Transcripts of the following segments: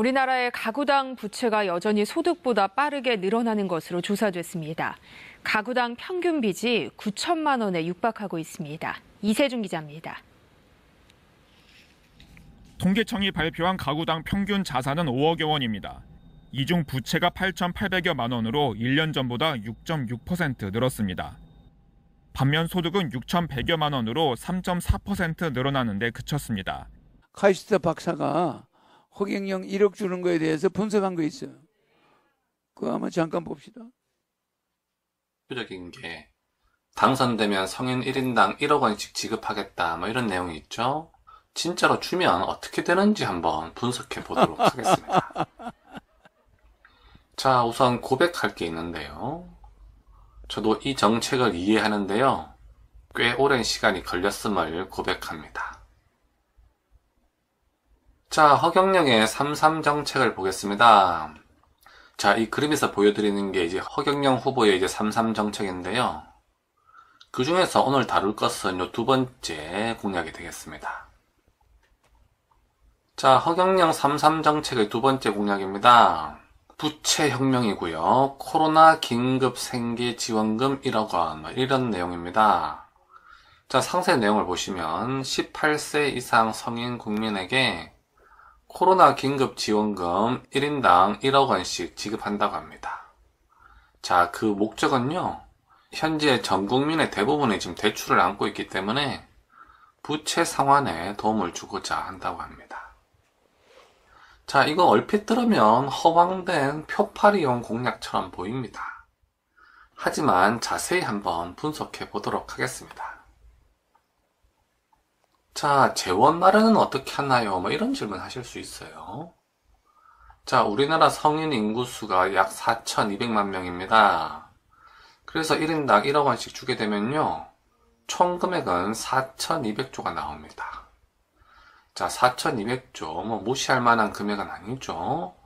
우리나라의 가구당 부채가 여전히 소득보다 빠르게 늘어나는 것으로 조사됐습니다. 가구당 평균 빚이 9천만 원에 육박하고 있습니다. 이세준 기자입니다. 통계청이 발표한 가구당 평균 자산은 5억여 원입니다. 이 중 부채가 8,800여만 원으로 1년 전보다 6.6% 늘었습니다. 반면 소득은 6,100여만 원으로 3.4% 늘어나는데 그쳤습니다. 카이스트 박사가 허경영 1억 주는 거에 대해서 분석한 거 있어요. 그거 한번 잠깐 봅시다. 대표적인 게 당선되면 성인 1인당 1억 원씩 지급하겠다 뭐 이런 내용이 있죠. 진짜로 주면 어떻게 되는지 한번 분석해 보도록 하겠습니다. 자, 우선 고백할 게 있는데요. 저도 이 정책을 이해하는데요. 꽤 오랜 시간이 걸렸음을 고백합니다. 자, 허경영의 33 정책을 보겠습니다. 자, 이 그림에서 보여드리는 게 이제 허경영 후보의 이제 33 정책인데요. 그 중에서 오늘 다룰 것은 요 두 번째 공약이 되겠습니다. 자, 허경영 33 정책의 두 번째 공약입니다. 부채 혁명이고요. 코로나 긴급 생계 지원금 1억 원뭐 이런 내용입니다. 자, 상세 내용을 보시면 18세 이상 성인 국민에게 코로나 긴급 지원금 1인당 1억 원씩 지급한다고 합니다. 자, 그 목적은요. 현재 전 국민의 대부분이 지금 대출을 안고 있기 때문에 부채 상환에 도움을 주고자 한다고 합니다. 자, 이거 얼핏 들으면 허황된 표파리용 공약처럼 보입니다. 하지만 자세히 한번 분석해 보도록 하겠습니다. 자, 재원 마련은 어떻게 하나요? 뭐 이런 질문 하실 수 있어요. 자, 우리나라 성인 인구수가 약 4,200만 명입니다. 그래서 1인당 1억 원씩 주게 되면요. 총 금액은 4,200조가 나옵니다. 자, 4,200조. 뭐 무시할 만한 금액은 아니죠.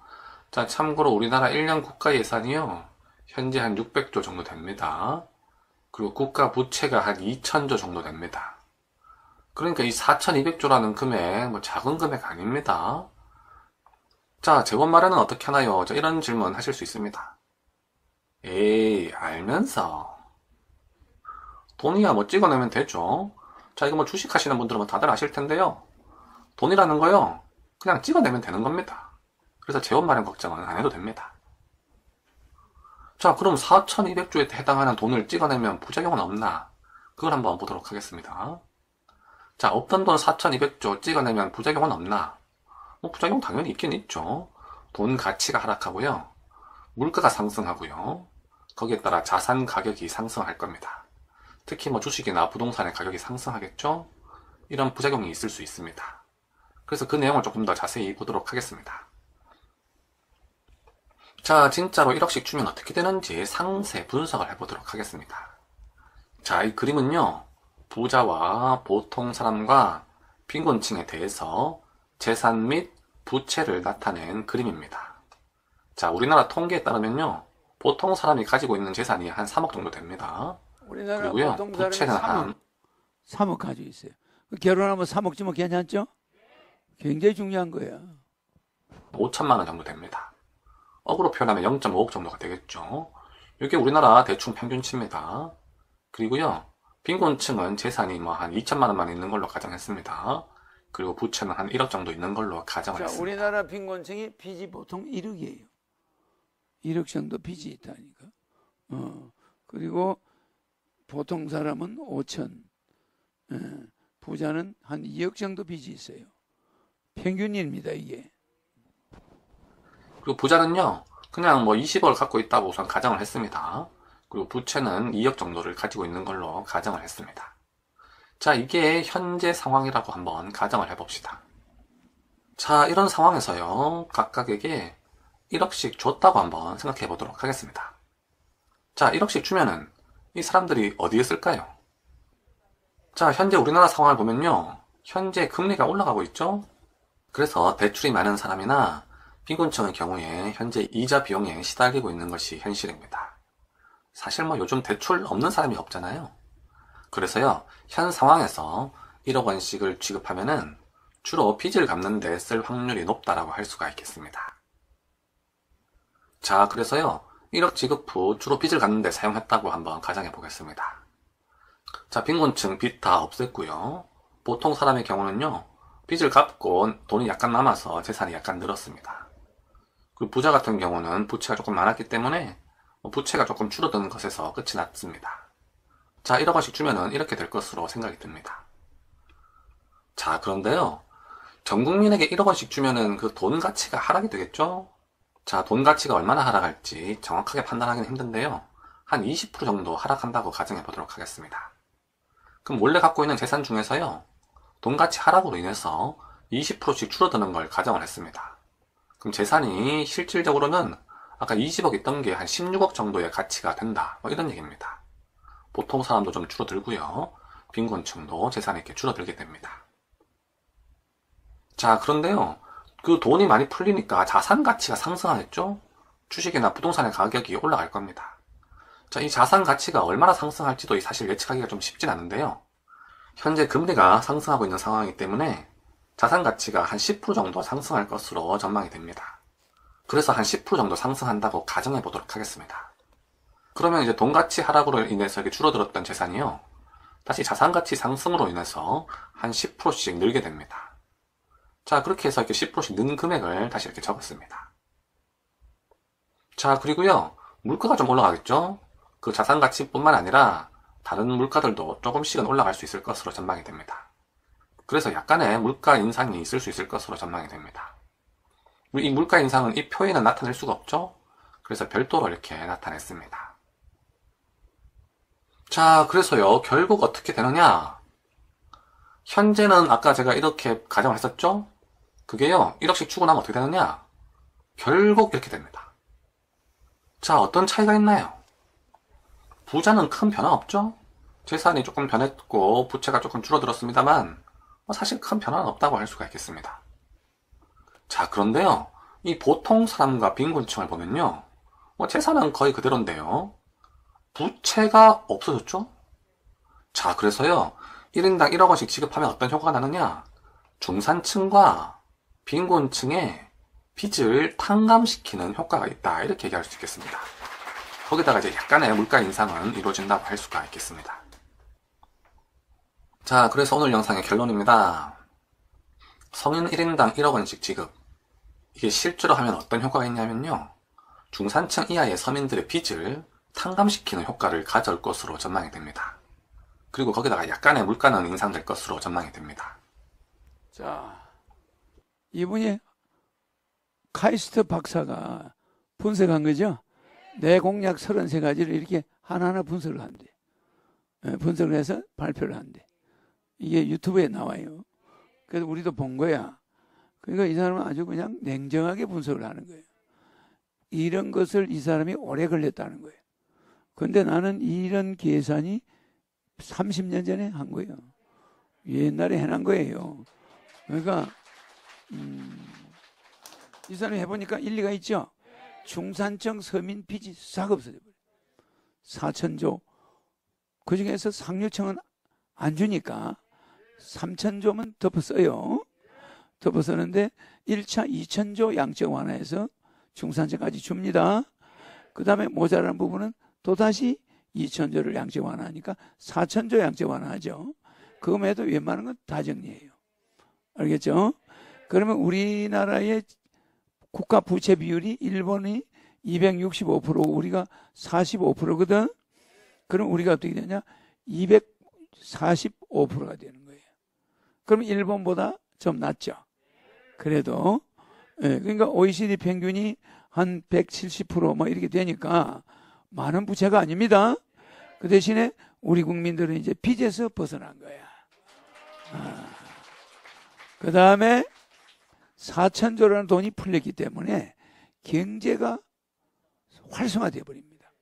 자, 참고로 우리나라 1년 국가 예산이요. 현재 한 600조 정도 됩니다. 그리고 국가 부채가 한 2,000조 정도 됩니다. 그러니까 이 4,200조라는 금액, 뭐 작은 금액 아닙니다. 자, 재원 마련은 어떻게 하나요? 자, 이런 질문 하실 수 있습니다. 에이, 알면서. 돈이야 뭐 찍어내면 되죠. 자, 이거 뭐 주식 하시는 분들은 뭐 다들 아실 텐데요. 돈이라는 거요. 그냥 찍어내면 되는 겁니다. 그래서 재원 마련 걱정은 안 해도 됩니다. 자, 그럼 4,200조에 해당하는 돈을 찍어내면 부작용은 없나? 그걸 한번 보도록 하겠습니다. 자, 없던 돈 4,200조 찍어내면 부작용은 없나? 뭐 부작용 당연히 있긴 있죠. 돈 가치가 하락하고요. 물가가 상승하고요. 거기에 따라 자산 가격이 상승할 겁니다. 특히 뭐 주식이나 부동산의 가격이 상승하겠죠? 이런 부작용이 있을 수 있습니다. 그래서 그 내용을 조금 더 자세히 보도록 하겠습니다. 자, 진짜로 1억씩 주면 어떻게 되는지 상세 분석을 해보도록 하겠습니다. 자, 이 그림은요. 부자와 보통 사람과 빈곤층에 대해서 재산 및 부채를 나타낸 그림입니다. 자, 우리나라 통계에 따르면요. 보통 사람이 가지고 있는 재산이 한 3억 정도 됩니다. 우리나라 그리고요. 부채는 3억, 한 3억 가지고 있어요. 결혼하면 3억 주면 괜찮죠? 굉장히 중요한 거야. 5천만 원 정도 됩니다. 억으로 표현하면 0.5억 정도가 되겠죠. 이게 우리나라 대충 평균치입니다. 그리고요. 빈곤층은 재산이 뭐 한 2천만 원만 있는 걸로 가정했습니다. 그리고 부채는 한 1억 정도 있는 걸로 가정을 자, 했습니다. 우리나라 빈곤층이 빚이 보통 1억이에요. 1억 정도 빚이 있다니까. 어, 그리고 보통 사람은 5천, 예, 부자는 한 2억 정도 빚이 있어요. 평균입니다, 이게. 그리고 부자는요. 그냥 뭐 20억을 갖고 있다고 우선 가정을 했습니다. 그리고 부채는 2억 정도를 가지고 있는 걸로 가정을 했습니다. 자, 이게 현재 상황이라고 한번 가정을 해봅시다. 자, 이런 상황에서요. 각각에게 1억씩 줬다고 한번 생각해 보도록 하겠습니다. 자, 1억씩 주면은 이 사람들이 어디에 쓸까요? 자, 현재 우리나라 상황을 보면요. 현재 금리가 올라가고 있죠? 그래서 대출이 많은 사람이나 빈곤층의 경우에 현재 이자 비용에 시달리고 있는 것이 현실입니다. 사실 뭐 요즘 대출 없는 사람이 없잖아요. 그래서요, 현 상황에서 1억 원씩을 지급하면은 주로 빚을 갚는 데 쓸 확률이 높다라고 할 수가 있겠습니다. 자, 그래서요. 1억 지급 후 주로 빚을 갚는 데 사용했다고 한번 가정해 보겠습니다. 자, 빈곤층 빚 다 없앴고요. 보통 사람의 경우는요. 빚을 갚고 돈이 약간 남아서 재산이 약간 늘었습니다. 그 부자 같은 경우는 부채가 조금 많았기 때문에 뭐 부채가 조금 줄어드는 것에서 끝이 났습니다. 자, 1억 원씩 주면은 이렇게 될 것으로 생각이 듭니다. 자, 그런데요. 전 국민에게 1억 원씩 주면은 그 돈 가치가 하락이 되겠죠? 자, 돈 가치가 얼마나 하락할지 정확하게 판단하기는 힘든데요. 한 20% 정도 하락한다고 가정해 보도록 하겠습니다. 그럼 원래 갖고 있는 재산 중에서요. 돈 가치 하락으로 인해서 20%씩 줄어드는 걸 가정을 했습니다. 그럼 재산이 실질적으로는 아까 20억 있던 게 한 16억 정도의 가치가 된다. 뭐 이런 얘기입니다. 보통 사람도 좀 줄어들고요. 빈곤층도 재산이 이렇게 줄어들게 됩니다. 자, 그런데요. 그 돈이 많이 풀리니까 자산 가치가 상승하겠죠? 주식이나 부동산의 가격이 올라갈 겁니다. 자, 이 자산 가치가 얼마나 상승할지도 사실 예측하기가 좀 쉽진 않은데요. 현재 금리가 상승하고 있는 상황이기 때문에 자산 가치가 한 10% 정도 상승할 것으로 전망이 됩니다. 그래서 한 10% 정도 상승한다고 가정해 보도록 하겠습니다. 그러면 이제 돈 가치 하락으로 인해서 이렇게 줄어들었던 재산이요. 다시 자산 가치 상승으로 인해서 한 10%씩 늘게 됩니다. 자, 그렇게 해서 이렇게 10%씩 는 금액을 다시 이렇게 적었습니다. 자, 그리고요. 물가가 좀 올라가겠죠? 그 자산 가치뿐만 아니라 다른 물가들도 조금씩은 올라갈 수 있을 것으로 전망이 됩니다. 그래서 약간의 물가 인상이 있을 수 있을 것으로 전망이 됩니다. 이 물가 인상은 이 표에는 나타낼 수가 없죠? 그래서 별도로 이렇게 나타냈습니다. 자, 그래서요, 결국 어떻게 되느냐? 현재는 아까 제가 이렇게 가정을 했었죠? 그게요, 1억씩 주고 나면 어떻게 되느냐? 결국 이렇게 됩니다. 자, 어떤 차이가 있나요? 부자는 큰 변화 없죠? 재산이 조금 변했고, 부채가 조금 줄어들었습니다만, 뭐 사실 큰 변화는 없다고 할 수가 있겠습니다. 자, 그런데요, 이 보통 사람과 빈곤층을 보면요, 뭐 재산은 거의 그대로인데요, 부채가 없어졌죠? 자, 그래서요, 1인당 1억 원씩 지급하면 어떤 효과가 나느냐? 중산층과 빈곤층의 빚을 탕감시키는 효과가 있다. 이렇게 얘기할 수 있겠습니다. 거기다가 이제 약간의 물가 인상은 이루어진다고 할 수가 있겠습니다. 자, 그래서 오늘 영상의 결론입니다. 성인 1인당 1억 원씩 지급. 이게 실제로 하면 어떤 효과가 있냐면요. 중산층 이하의 서민들의 빚을 탕감시키는 효과를 가져올 것으로 전망이 됩니다. 그리고 거기다가 약간의 물가는 인상될 것으로 전망이 됩니다. 자, 이분이 카이스트 박사가 분석한 거죠. 내 공약 33가지를 이렇게 하나하나 분석을 한대. 예, 분석을 해서 발표를 한대. 이게 유튜브에 나와요. 그래서 우리도 본 거야. 그러니까 이 사람은 아주 그냥 냉정하게 분석을 하는 거예요. 이런 것을 이 사람이 오래 걸렸다는 거예요. 근데 나는 이런 계산이 30년 전에 한 거예요. 옛날에 해놓은 거예요. 그러니까 음, 이 사람이 해보니까 일리가 있죠. 중산층 서민 빚이 싹 없어져 버려. 4천조. 그 중에서 상류층은 안 주니까 3천조면 덮어 써요. 덮어 쓰는데 1차 2천조 양적 완화해서 중산층까지 줍니다. 그 다음에 모자란 부분은 또다시 2천조를 양적 완화하니까 4천조 양적 완화하죠. 그거에도 웬만한 건 다 정리해요. 알겠죠? 그러면 우리나라의 국가 부채 비율이 일본이 265% 우리가 45%거든. 그럼 우리가 어떻게 되냐? 245%가 되는 거예요. 그럼 일본보다 좀 낫죠. 그래도 예, 그러니까 OECD 평균이 한 170%뭐 이렇게 되니까 많은 부채가 아닙니다. 그 대신에 우리 국민들은 이제 빚에서 벗어난 거야. 아. 그 다음에 4천조라는 돈이 풀렸기 때문에 경제가 활성화되어 버립니다.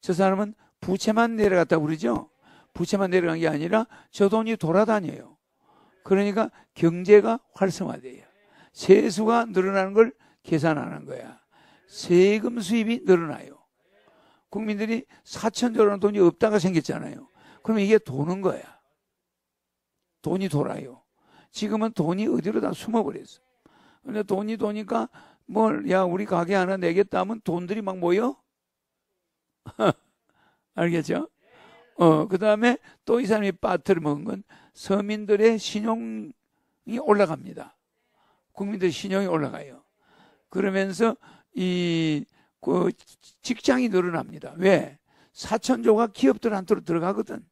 저 사람은 부채만 내려갔다고 그러죠? 부채만 내려간 게 아니라 저 돈이 돌아다녀요. 그러니까 경제가 활성화돼요. 세수가 늘어나는 걸 계산하는 거야. 세금 수입이 늘어나요. 국민들이 4천조 라는 돈이 없다가 생겼잖아요. 그러면 이게 도는 거야. 돈이 돌아요. 지금은 돈이 어디로 다 숨어버렸어. 근데 돈이 도니까 뭘, 야, 우리 가게 하나 내겠다 하면 돈들이 막 모여? 알겠죠? 어, 그 다음에 또 이 사람이 빠트를 먹은 건 서민들의 신용이 올라갑니다. 국민들 신용이 올라가요. 그러면서 이, 그 직장이 늘어납니다. 왜? 사천조가 기업들한테로 들어가거든.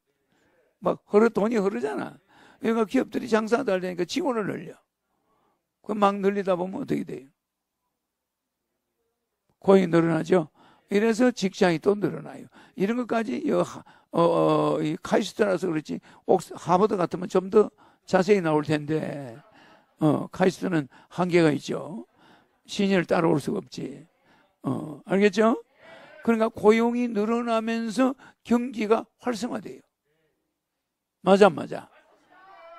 막 흐르, 돈이 흐르잖아. 그러니까 기업들이 장사하다 하려니까 직원을 늘려. 그막 늘리다 보면 어떻게 돼요? 고용이 늘어나죠. 이래서 직장이 또 늘어나요. 이런 것까지 여, 어, 어, 이 카이스트라서 그렇지 옥스, 하버드 같으면 좀 더 자세히 나올 텐데 어, 카이스트는 한계가 있죠. 신인을 따라올 수가 없지. 어, 알겠죠? 그러니까 고용이 늘어나면서 경기가 활성화돼요. 맞아, 맞아.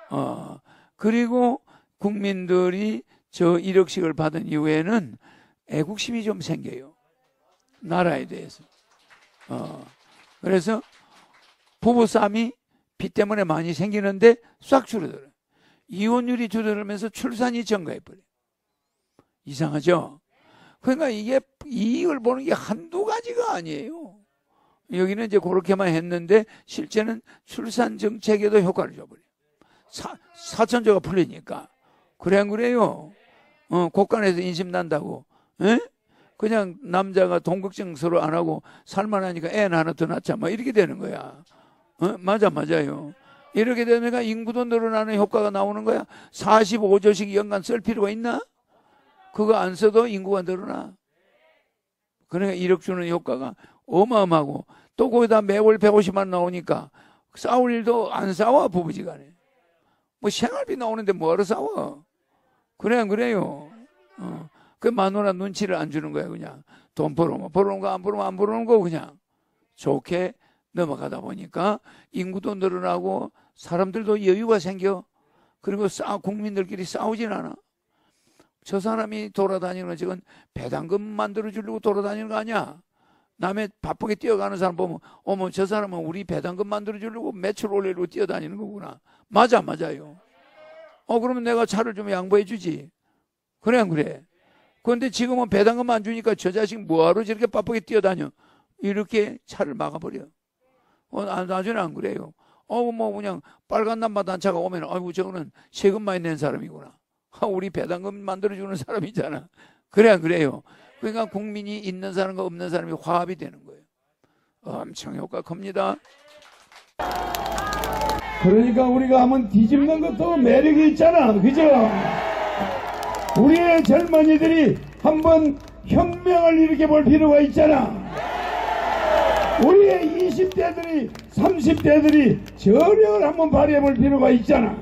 어, 그리고 국민들이 저 1억씩을 받은 이후에는 애국심이 좀 생겨요. 나라에 대해서. 어, 그래서 부부싸움이 빚 때문에 많이 생기는데 싹 줄어들어요. 이혼율이 줄어들면서 출산이 증가해버려요. 이상하죠? 그러니까 이게 이익을 보는 게 한두 가지가 아니에요. 여기는 이제 그렇게만 했는데 실제는 출산 정책에도 효과를 줘버려요. 사, 사천조가 풀리니까. 그래 안 그래요? 어, 곳간에서 인심 난다고. 에? 그냥 남자가 돈 걱정 서로 안 하고 살만하니까 애 하나 더 낳자. 뭐 이렇게 되는 거야. 어? 맞아, 맞아요. 이렇게 되면 인구도 늘어나는 효과가 나오는 거야. 45조씩 연간 쓸 필요가 있나? 그거 안 써도 인구가 늘어나. 그러니까 1억 주는 효과가 어마어마하고 또 거기다 매월 150만 나오니까 싸울 일도 안 싸워 부부지간에. 뭐 생활비 나오는데 뭐하러 싸워? 그래 안 그래요? 어. 그 마누라 눈치를 안 주는 거야 그냥. 돈 벌어오면. 벌어오는 거 안 벌어오면 안 벌어오는 거 그냥. 좋게 넘어가다 보니까 인구도 늘어나고 사람들도 여유가 생겨. 그리고 싸 국민들끼리 싸우진 않아. 저 사람이 돌아다니는 건 지금 배당금 만들어 주려고 돌아다니는 거 아니야? 남의 바쁘게 뛰어가는 사람 보면 어머 저 사람은 우리 배당금 만들어 주려고 매출 올리려고 뛰어다니는 거구나. 맞아 맞아요. 어 그러면 내가 차를 좀 양보해 주지. 그래 안 그래 그런데 지금은 배당금 안 주니까 저 자식 뭐하러 저렇게 바쁘게 뛰어다녀? 이렇게 차를 막아버려. 어, 나- 나중에 안 그래요. 어 뭐 그냥 빨간 남바 단차가 오면 아이고 저거는 세금 많이 낸 사람이구나. 아, 우리 배당금 만들어주는 사람이잖아. 그래 안 그래요? 그러니까 국민이 있는 사람과 없는 사람이 화합이 되는 거예요. 엄청 효과 큽니다. 그러니까 우리가 한번 뒤집는 것도 매력이 있잖아. 그죠? 우리의 젊은이들이 한번 혁명을 일으켜 볼 필요가 있잖아. 우리의 20대들이, 30대들이 저력을 한번 발휘해 볼 필요가 있잖아.